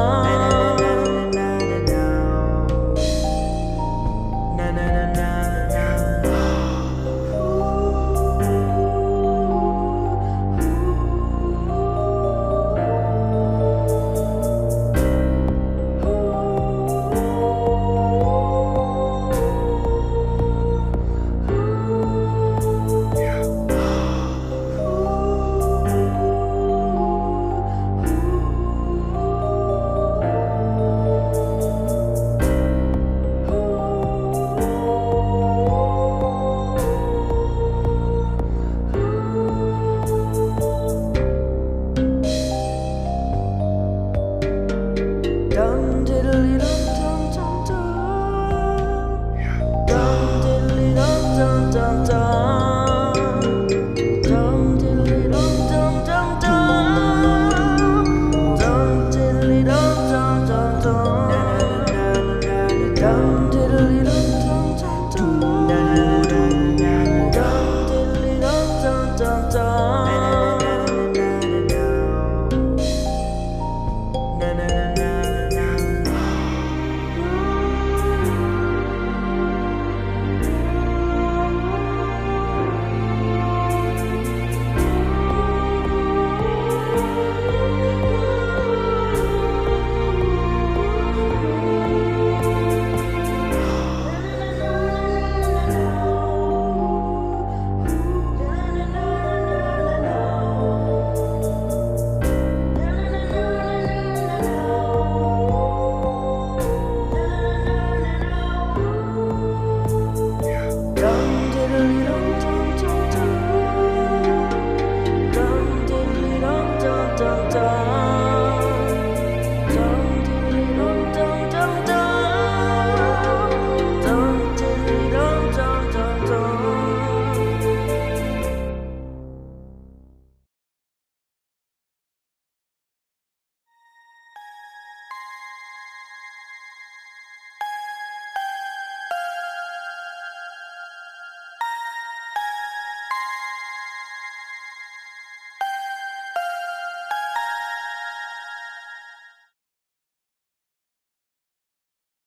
on.